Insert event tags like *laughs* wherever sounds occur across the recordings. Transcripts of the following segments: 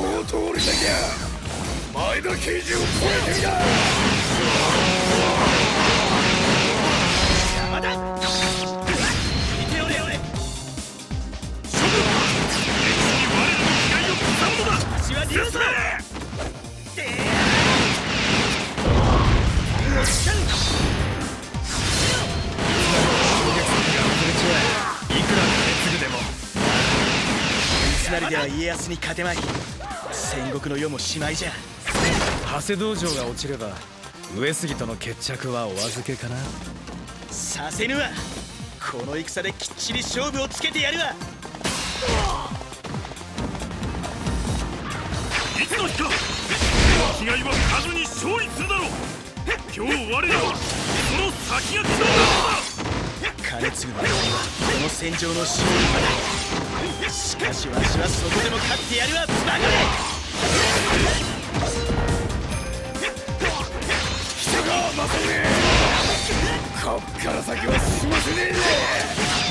こを通りなきゃ前田刑事を超えてみな邪魔だ見ておれおれ勝負歴史に我らの気概を刻むのだ私は竜ぞでよっしゃいくら金継ぐでも。三成では家康に勝てまい。戦国の世もしまいじゃ。長谷道場が落ちれば上杉との決着はお預けかな。させぬわ。この戦できっちり勝負をつけてやるわ。いつの日か気概は数に勝利するだろう。今日我らはその先が来たのだ金継ぐのはこの戦場の勝利だしかしわしはそこでも勝ってやるわバカめこっから先は進ませねえぜ。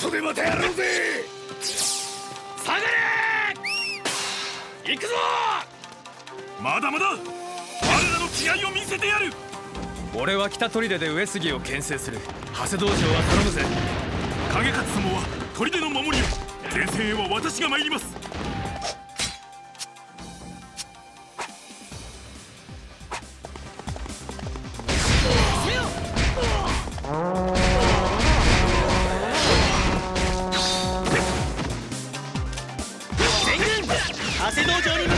後でまたやろうぜ。下がれ。行くぞ。まだまだ我らの気概を見せてやる。俺は北砦で上杉を牽制する。長谷道場は頼むぜ。影勝様は砦の守りを前線へは私が参ります長谷道場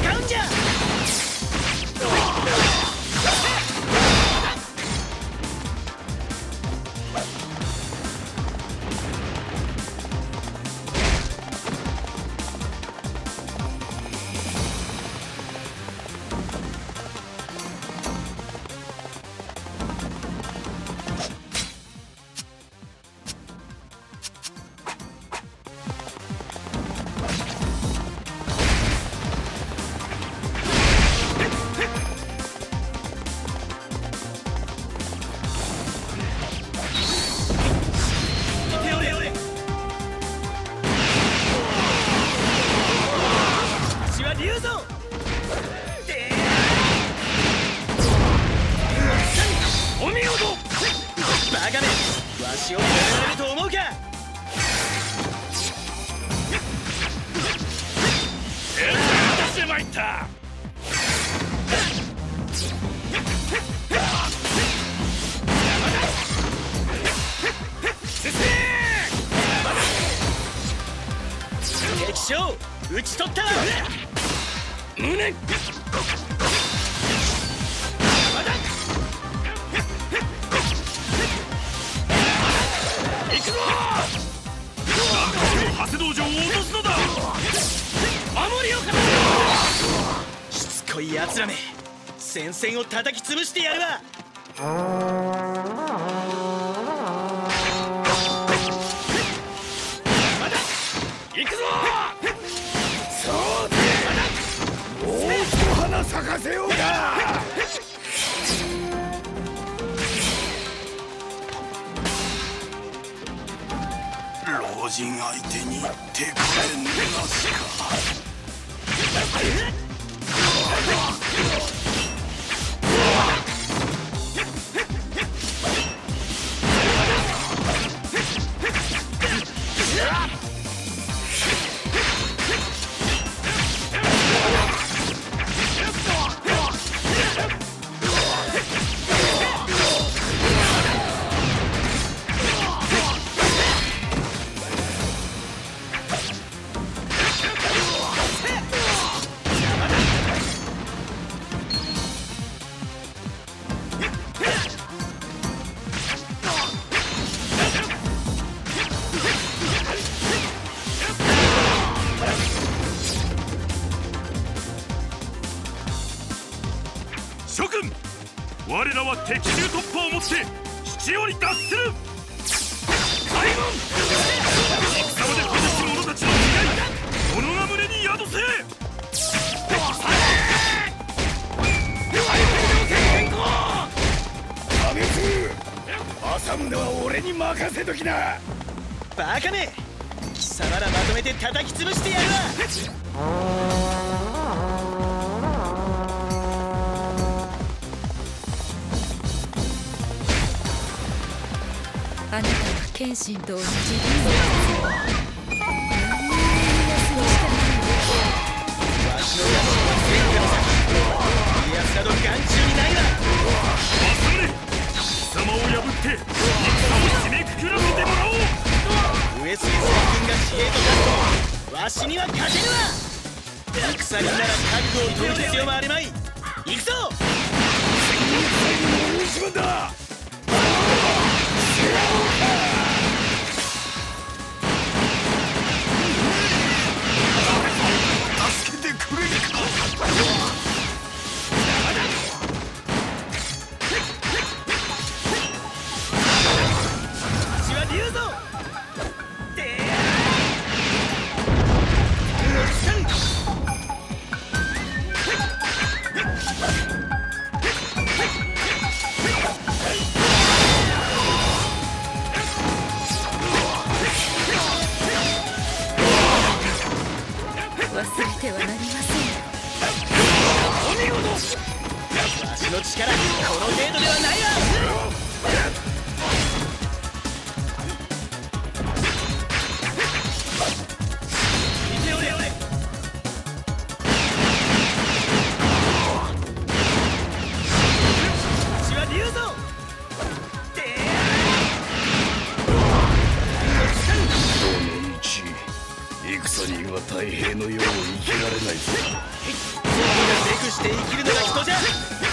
めわしを止められると思うか？出してまいった！敵将討ち取った！わ胸い奴らめ。戦線を叩き潰してやるわ。行くぞ。そうだもう一花咲かせようか。老人相手に手これなしか。は敵中突破をもって七尾に脱する。開門!戦まで果たし者たちの気概己が胸に宿せ!破滅!朝宗は俺に任せときな!バカめ!貴様らまとめて叩き潰してやるわ *laughs* あなたは謙信と同じ竜の何にもするしかないわしの野心は戦火の先家康など眼中にないわ政宗貴様を破って戦を締めくくらせてもらおう上杉戦軍が地平と勝つとわしには勝てぬわ戦になら覚悟を取る必要もあるまい力この程度ではないわ。戦には太平のよう生きられないぞ。めくして生きるのが人じゃ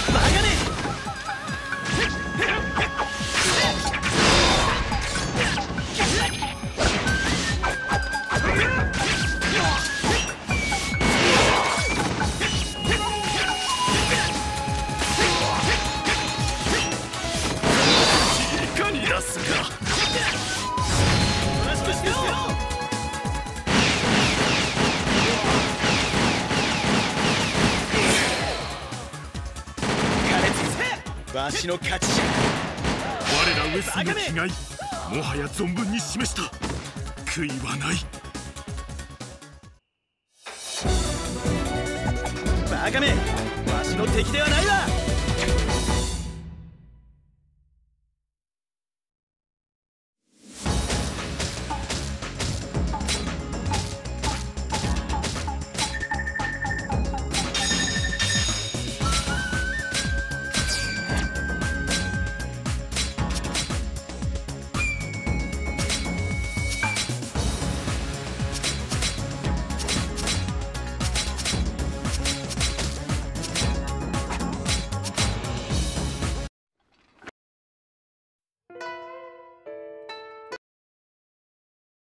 わしの勝ちじゃ。我ら上杉の気概もはや存分に示した悔いはない。バカめわしの敵ではないわ